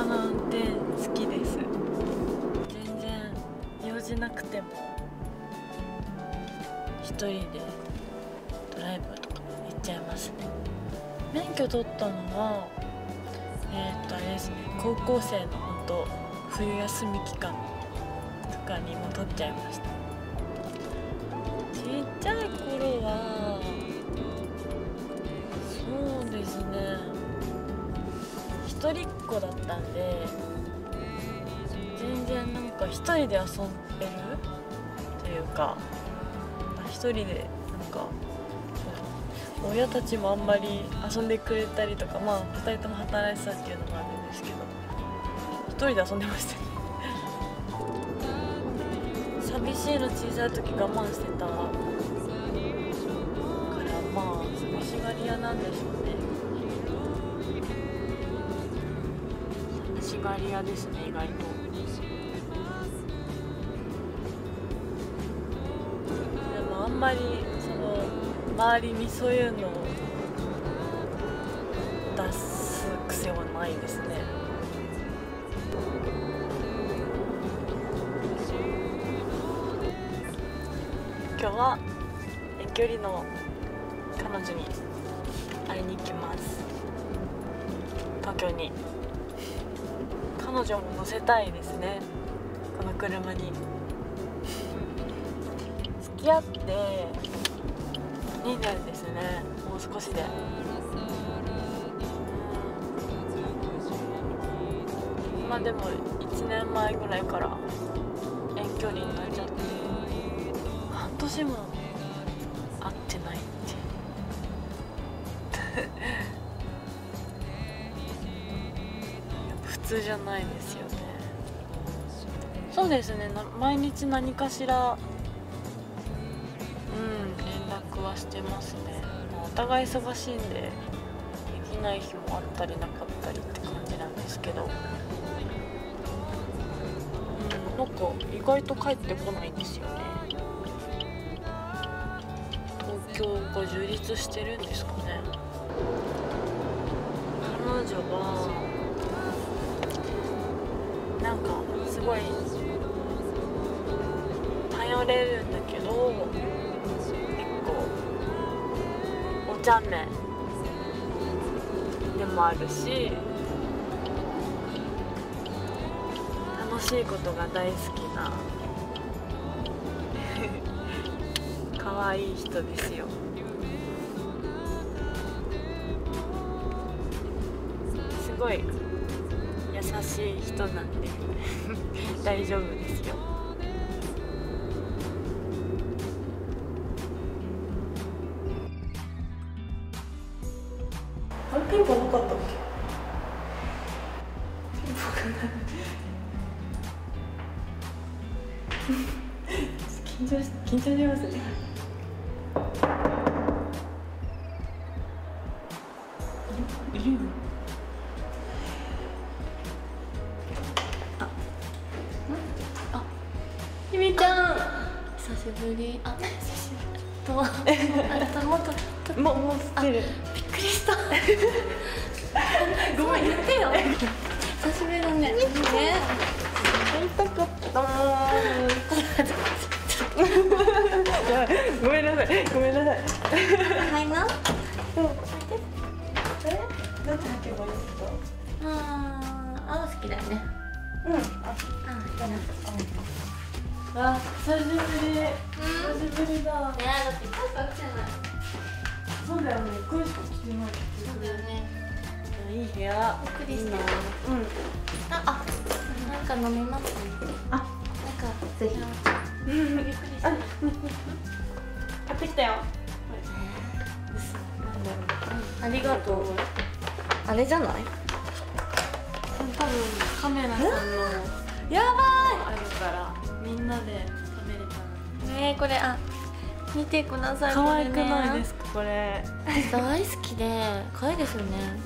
車の運転好きです。全然用事なくても一人でドライブとか行っちゃいますね。免許取ったのはえー、っとあれですね高校生の本当冬休み期間とかにも取っちゃいました。ちっちゃい人で遊んでるというか一人でなんか親たちもあんまり遊んでくれたりとかまあ2人とも働いてたっていうのもあるんですけど一人で遊んでましたね。寂しいの小さい時我慢してたからまあ寂しがり屋なんでしょうね。寂しがり屋ですね意外と。んまりその周りにそういうのを出す癖はないですね。今日は遠距離の彼女に会いに行きます。東京に。彼女も乗せたいですね。この車に。付き合って2年ですねもう少しで。まあでも1年前ぐらいから遠距離になっちゃって半年も会ってないって 普通じゃないですよね。そうですね毎日何かしら互い忙しいんでできない日もあったりなかったりって感じなんですけど。うんなんか意外と帰ってこないんですよね。東京が充実してるんですかね。彼女はなんかすごい頼れるんだけどお茶目でもあるし楽しいことが大好きな 可愛い人ですよ。すごい優しい人なんで 大丈夫ですよ。びっくりした。ごめん言ってよ。久しぶりだね。ね会いたかったごめんなさい。ごめんなさい。はい。なえどっち履けばい。いですかあー青好きだよね。うん。あ好きだねあ久しぶり。久しぶりだ。だって一回しか来てないそうだよね。一回しか着てないそうだよねいい部屋。びっくりしたいいな。うん。ああなんか飲みますね。あ。なんか。ぜひ。びっくりした買ってきたよ。なんだろう。ありがとう。あれじゃない？多分カメラさんの。やあるからみんなで食べれたばいねえこれあ見てください。ら可愛くないですか？これ。大好きで可愛いですよね。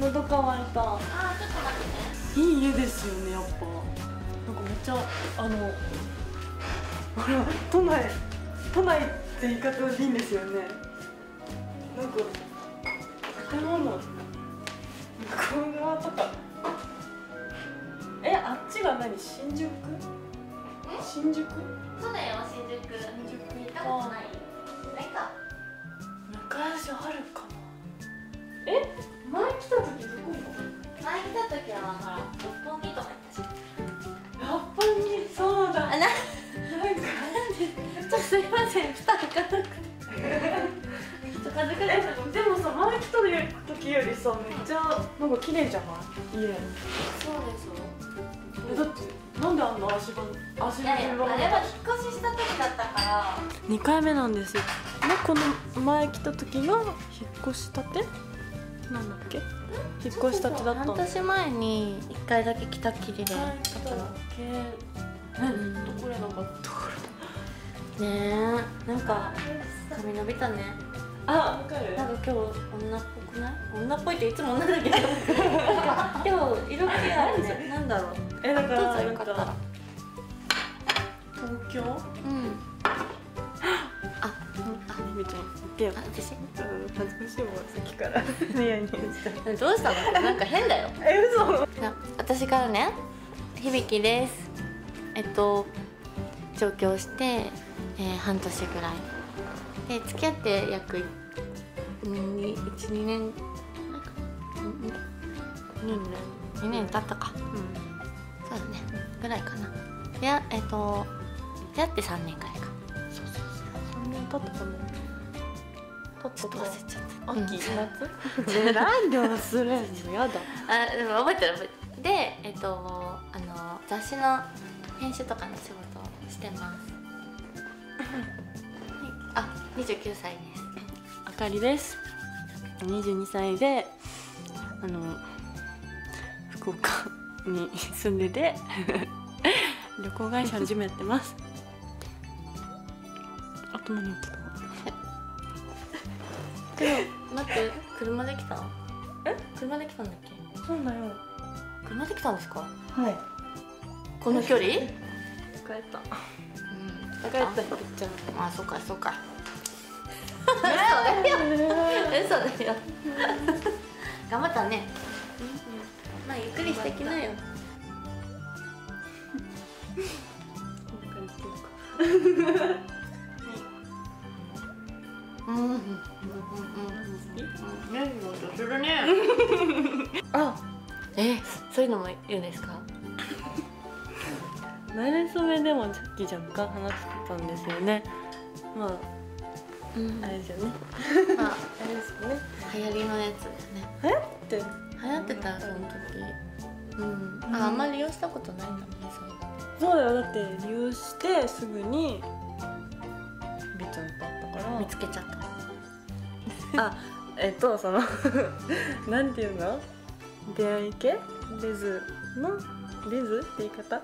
喉乾いた。あーちょっと待っていい家ですよねやっぱ。なんかめっちゃあのほら都内都内って言い方でいいんですよね。なんか建物。向こう側とか。えあっちが何新宿？新宿？そうだよ新宿。新宿行ったことない。ないか。昔あるかなえ？前来た時どこ前来た時はほら六本木とか行ったした六本木？そうだ。あななんかちょっとすいません蓋開かなくてでもさ前来た時よりさめっちゃなんか綺麗じゃない？家。そうですよえだってなんであんな足場足いやいや場あれは引っ越しした時だったから。2回目なんですよ。ねこの前来た時が引っ越したて？なんだっけ？引っ越したてだった半年前に一回だけ来たっきりで前来たっけ？ねうん。どこれなかったねえなんか髪伸びたねあわかる。なんか今日女っぽくない？女っぽいっていつも女だけど。なんか今日色気あるね。なんだろう？えだからなんよか東京？うん。あめちゃん言ってよあ私？恥ずかしいもんさっきから。ニヤニヤしたどうしたの？なんか変だよ。え嘘。私からね響です。えっと上京して、えー半年ぐらい。で付き合って約12年いいね2年経ったか。うん。そうだね。ぐらいかな。でえっと出会って3年ぐらいか。そうそうそう。3年経ったかな。経ちょっと忘れちゃった。秋、うん。夏。えなんで忘れんのやだ。あでも覚えてる。覚えてるでえっとあの雑誌の編集とかの仕事をしてます、はい、あ29歳です。あかりです。22歳であの福岡に住んでて 旅行会社の事務やってます。あと何言ってた？でも待って車で来た？え？車で来たんだっけ？そうだよ。車で来たんですか？はい。この距離？帰った。うん帰った。あそうかそうか嘘だよ。嘘だよ。頑張ったね。まあゆっくりしてきなよ。うん。うん。うん。うん。うん。ねいい音するねあえそういうのも言うん。ですかなれそめでもさっき若干話してたん。ですよねまうん。ああれですよね。まああれですよね。流行りのやつだよね。って流行ってたその時。うん。ああんまり利用したことないんだもんねそういうの。そうだよ。だって利用してすぐにびちゃったから。見つけちゃった。あえっとその なんていうの？出会い系？レズの？レズって言い方？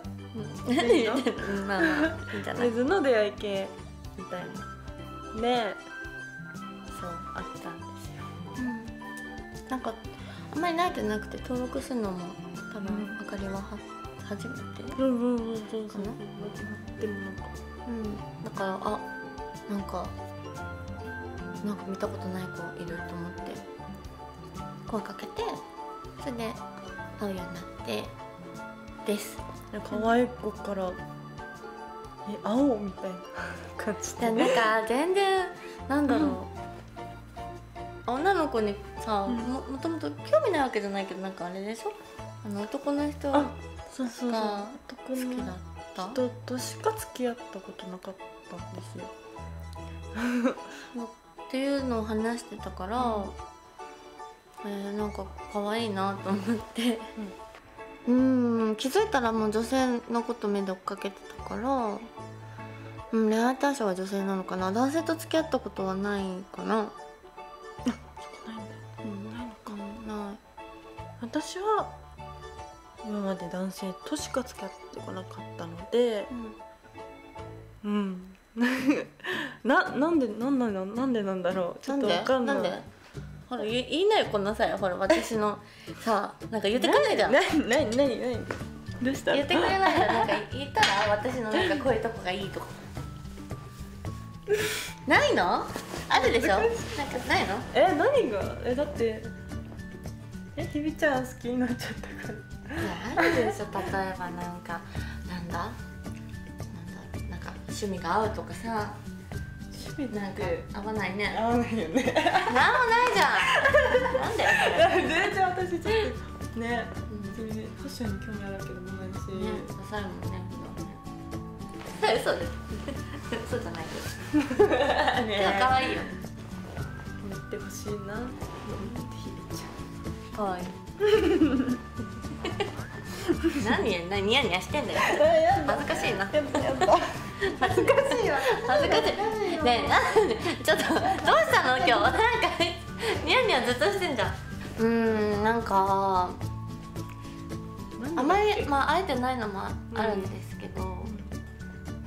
うん。何言ってんのまあまあいいんじゃない？レズの出会い系みたいなでそうあったんですよ。なんかあんまり慣れてなくて登録するのも多分うん。あかりはは初めてうんうんうんうかなでもなんか。うん。だからあなんかなんか見たことない子いると思って声かけてそれで会うようになってです。可愛い子からえ会おうみたいな感じで。でなんか全然なんだろう、女の子にさ、うん。ももともと興味ないわけじゃないけどなんかあれでしょ？あの男の人あがそうそうそう。好きだのった？人としか付き合ったことなかったんですよ。っていうのを話してたから、えーなんか可愛いなと思って。うん。気づいたらもう女性のこと目で追っかけてたから、うん、恋愛対象は女性なのかな。男性と付き合ったことはないかな。うんないのか。うんない。私は今まで男性としか付き合ってこなかったのでうん。ななんでなんなのなんでなんだろう。ちょっとわかんない。ほら言い言いなよこんなさほら私のさなんか言ってくれないじゃん。なになになになにどうした言ってくれない？じゃんなんか言ったら私のなんかこういうとこがいいとか。ないの？あるでしょ？なんかないの？え何が？えだってえひびちゃん好きになっちゃったから。いやあるでしょ？例えばなんかなんだ？なんだ？なんか趣味が合うとかさ。趣味なんか合わないね。合わないよね。なんもないじゃん。なんだよ 全然私ちょっとねうん全然ファッションに興味あるわけでもないし、ね、ダサいもんね普段ね。嘘です嘘じゃないけど ね。でも可愛いよ。持ってほしいな。と思ってひびち可愛い。何や何ニヤニヤしてんだよ。恥ずかしいな。恥ずかしいわ。恥ずかしい。ねえなんで？ちょっとどうしたの今日？なんかニヤニヤずっとしてんじゃん。うーんなんかあまりまあ会えてないのもあるんですけど、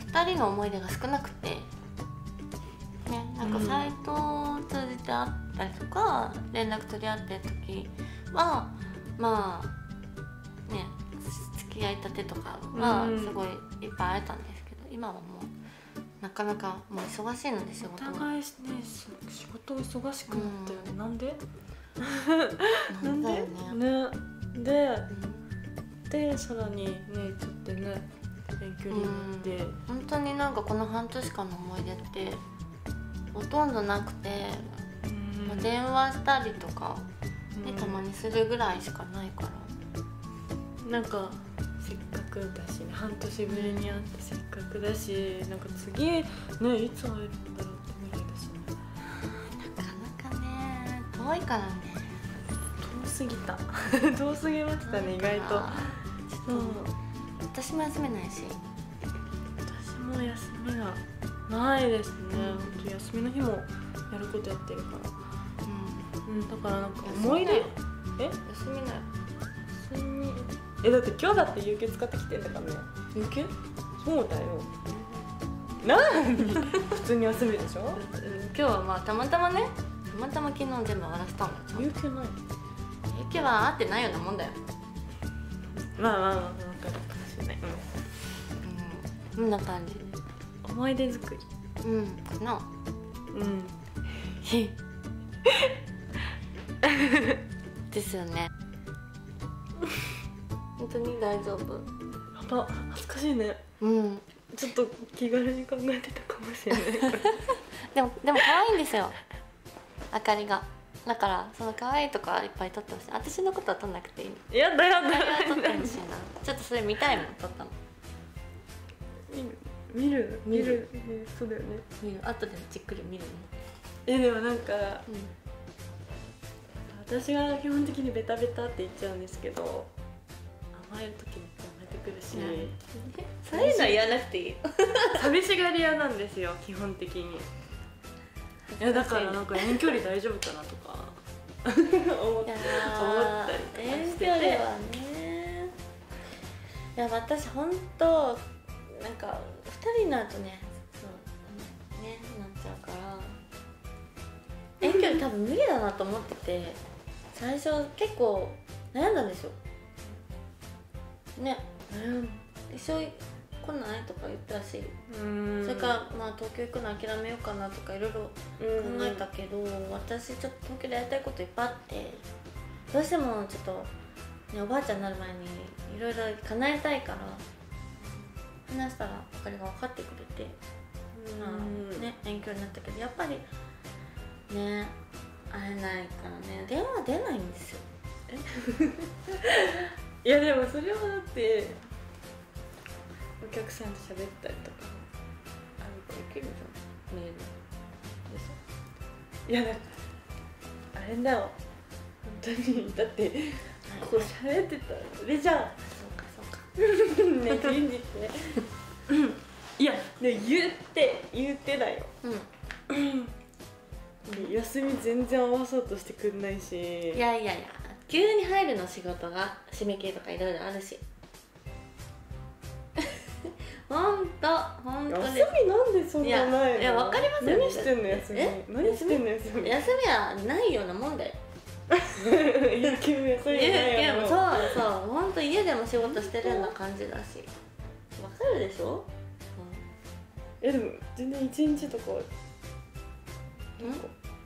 二人の思い出が少なくて。ねなんかうんサイトを通じて会ったりとか連絡取り合ってる時はまあね付き合いたてとかはうん。すごいいっぱい会えたんですけど、今はもうなかなかもう忙しいので仕お事が。互いねし仕事忙しくなったよね、なんで？なんだよね。ねででさらにねちょっとね遠距離になって、本当になんかこの半年間の思い出ってほとんどなくて、うん。まあ電話したりとか、ねうん。たまにするぐらいしかないから。なんかせっかくだしね半年ぶりに会ってせっかくだしなんか次ねいつ会えるんだろうってぐらいだしねなかなかね遠いからね。遠すぎた。遠すぎましたね意外とちょっと、う。ん私も休めないし。私も休みがないですね。本当休みの日もやることやってるから。ううんだからなんか思い出え？ん休みなよ休み。えだって今日だって有給使ってきてんだからね。有給？そうだよ。なん。普通に休みでしょ？今日はまあたまたまねたまたま昨日全部終わらせたんだよ。有給ない。有給は合ってないようなもんだよまあまあまあ分かるかもしれない、うん。こん。な感じ、思い出作りうん。かなうん。ですよね本当に大丈夫やば恥ずかしいねうん。ちょっと気軽に考えてたかもしれないでもでも可愛いん。ですよあかりがだからその可愛いとこはいっぱい撮ってほしい。私のことは撮んなくていい。やだやだ撮ってほしいな。ちょっとそれ見たいもん撮ったの。見る？見る。見る。ねそうだよね。見る。後でじっくり見るね。えでもなんかう私が基本的にベタベタって言っちゃうんですけど甘える時に甘えてくるし、んそういうのは言わなくていい。よ 寂しがり屋なんですよ基本的にいやだからなんか遠距離大丈夫かなとか。思ったりとかしてて距離はね。いや私本当なんか二人になるとねそうねなっちゃうから。遠距離多分無理だなと思ってて最初結構悩んだんですよ。ねうん一緒来ないとか言ったし、うん。それからまあ東京行くの諦めようかなとかいろいろ考えたけど、私ちょっと東京でやりたいこといっぱいあってどうしてもちょっと、ね、おばあちゃんになる前にいろいろ叶えたいから話したらあかりが分かってくれて、まあね遠距離になったけどやっぱりね会えないからね。電話出ないんですよ。いやでもそれはだってお客さんと喋ったりとかあるからいけるじメールゃんいやだってあれだよ。本当に。だってこう喋ってたらそれじゃんそうかそうかね現実ねいやで言って言ってだよ。うん。休み全然合わそうとしてくんないし。いやいやいや。急に入るの仕事が締め切りとかいろいろあるし。ほんとほんと休みなんでそんなないの？いやわかりますよ。何してんの休み？え？何してんの休み？休みはないようなもんだよ。有給も休みないやよそうそうほんと家でも仕事してるような感じだし。わかるでしょ、えでも全然一日とか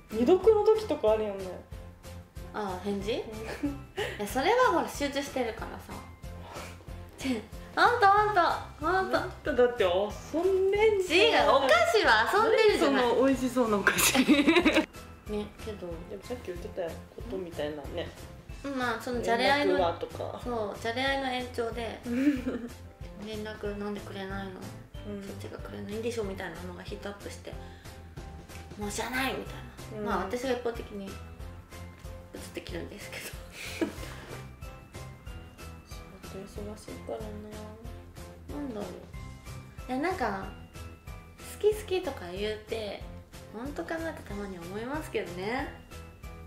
未読の時とかあるよね。ああ返事？いやそれはほら集中してるからさ ちあんたあんたあんたあんただって遊んでんじ違うお菓子は遊んでるじゃない。その美味しそうなお菓子でねけど。もさっき言ってたことみたいなね。まあそのじゃれ合いのはとか。そうじゃれ合いの延長で 連絡なんでくれないの。うん。そっちがくれないんでしょみたいなのがヒートアップして。もう知らないみたいな、うん。まあ私が一方的に移ってきるんですけど仕事忙しいからなんだろう。いやなんか好き好きとか言うて本当かなってたまに思いますけどね。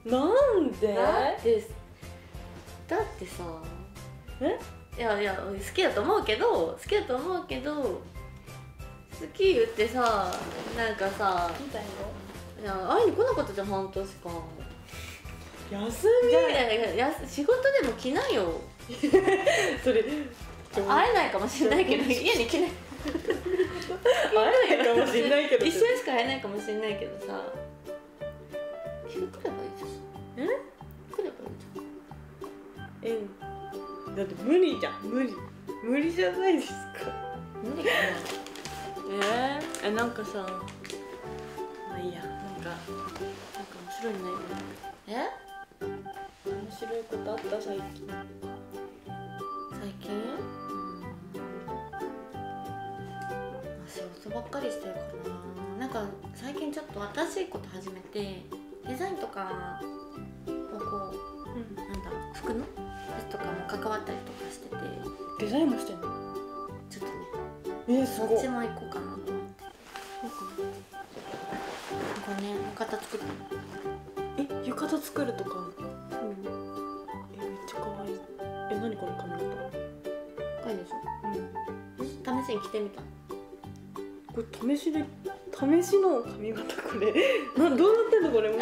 ななんで？だってだってさえ？いやいや好きだと思うけど好きだと思うけど好き言ってさなんかさいいや会いに来なかったじゃん半年間。の休いやいやいやや仕事でも来ないよ。み それ会えないかもしれないけど 家に来ない。会えないかもしれないけど。一瞬しか会えないかもしれないけどさ。来ればいいじゃん。え？来ればいいじえだって無理じゃん。無理。無理じゃないですか。ゃん無理かえー、えなんかさまあいいや。なんかなんか面白いねな。え？面白いことあった最近？最近？うん仕事ばっかりしてるかな。なんか最近ちょっと新しいこと始めてデザインとかをこうなんだ服の？やつとかも関わったりとかしてて。デザインもしてんの？ちょっとねえー、すごい。そっちも行こうかなと思って。なんかね浴衣作ったえ浴衣作るとか。うん。えめっちゃ可愛いえ何この髪型？かいでしうん。ょ試しに着てみた。これ試しで試しの髪型これ。などうなってんのこれ？もう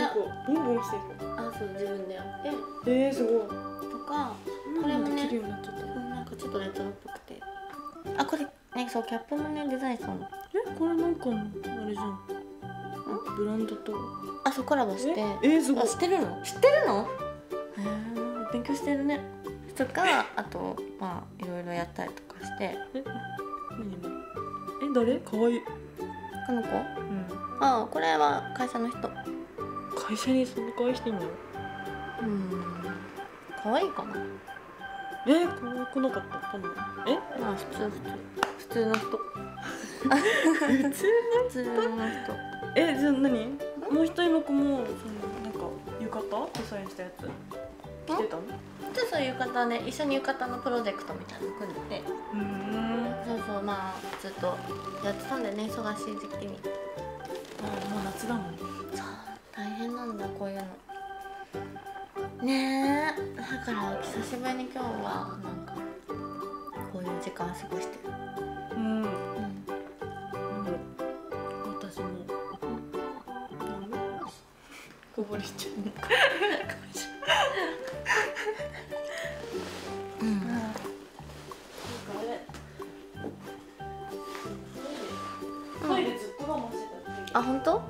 ボンボンしてる。あそう自分でやって。えー、すごい。とかここれもねなんかちょっとレトロっぽくて。あこれねそうキャップもねデザインしたの。えこれなんかのあれじゃんブランドと。あそうコラボして。え？えー、すごい。あ知ってるの？知ってるの？へえ勉強してるね。とかあとまあいろいろやったりとかして。え？何？何え誰？可愛い。この子？うん。あこれは会社の人。会社にそんな可愛い人いんの？うん。可愛いかな？え？ー、可愛くなかった？かなえ？まあ普通普通。普通の人。普 通普通の人えじゃあ何？もう一人の子もそのなんか浴衣？デザインしたやつ？着てたの？でそういう浴衣ね。一緒に浴衣のプロジェクトみたいなの組んでて。うーん。そうそうまあずっとやってたんだよね。忙しい時期に。あもう夏だもん。そう大変なんだこういうの。ねえ。だから久しぶりに今日はなんかこういう時間過ごしてるぼれちゃんなんかあれ。トイレずっと我慢してたってあ本当？こ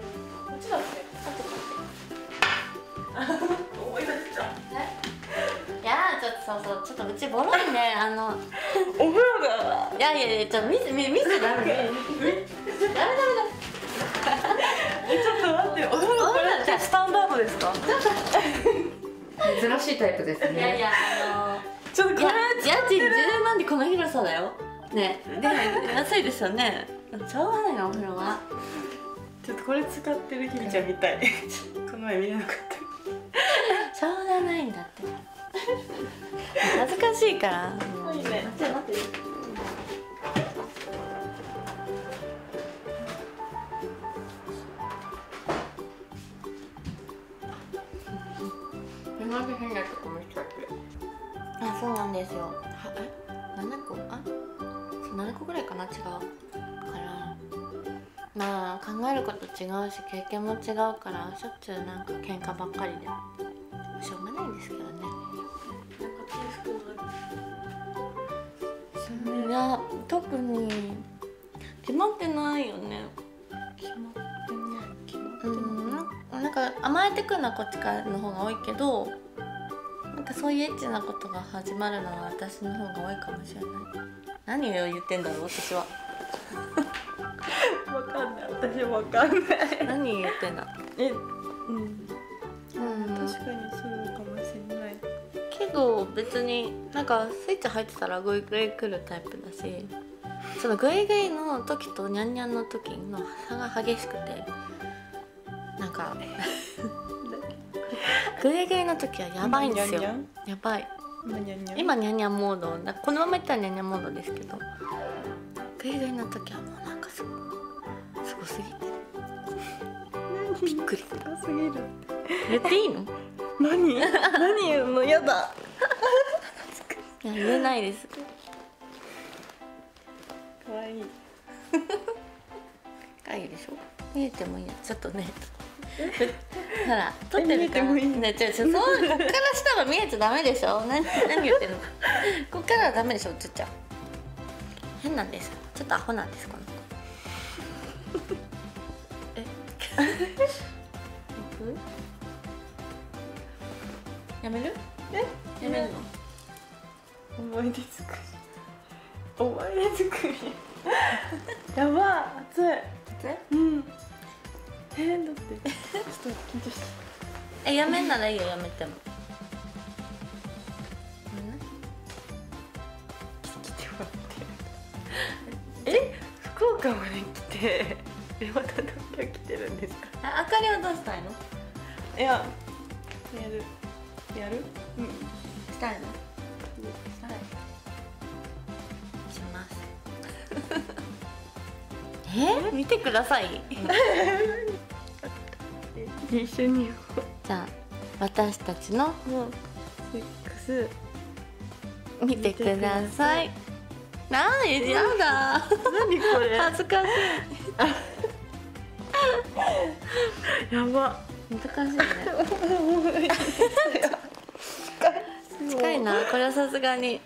っちだって。思い出しちゃいやーちょっとそうそうちょっとうちボロいねあの。お風呂が。いやいやいやちょっと見せ見見せダメダメダメですか？珍しいタイプですいやいね。やあのちょっとこいやれ家賃10万でこの広さだよ。ね。で安いですよね。しょうがないのお風呂は。ちょっとこれ使ってるひみちゃんみたい。この前見れなかった。しょうがないんだって。恥ずかしいから。もういいねんですよ。はえ？7個？あ？そう7個ぐらいかな？違うから。まあ考えること違うし経験も違うからしょっちゅうなんか喧嘩ばっかりで。しょうがないんですけどね。いや特に決まってないよね。決まってない。決まってない。うんななんか甘えてくるのはこっちからの方が多いけどそういうエッチなことが始まるのは私の方が多いかもしれない。何を言ってんだろう私は。わかんない。私わかんない。何言ってんだ？えうん。うん。確かにそうかもしれない。けど別になんかスイッチ入ってたらグイグイ来るタイプだしそのグイグイの時とニャンニャンの時の差が激しくてなんかグイグイの時はやばいんですよ。やばい。今ニャンニャンモード。だこのままいったらニャンニャンモードですけど。グイグイの時はもうなんかすごすごすぎてびっくり高すぎる。言っていいの？何？何言うの？やだ。いや言えないです。可愛い。かいいでしょ？見えてもいいよちょっとねほら撮ってるから。見えてもいい。ねちょちょそうこっから下は見えちゃダメでしょ？何何言ってんの？こっからはダメでしょ？つっちゃん変なんですちょっとアホなんですこの子。え？やめる？え？やめるの？思い出作り。思い出作り。やば熱い。えうんえー、だって。ちょっと緊張した。えやめんならいいよやめても。来てもらってえ福岡まで来てえまた東京来てるんですか？あ明かりを出したいの？いややる。やる？うん。したいの？します。え？見てください 一緒にじゃあ私たちのセックス。見てください。なんでやだ。何これ。恥ずかしい。やば。難しいね。近いな。これはさすがに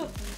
あ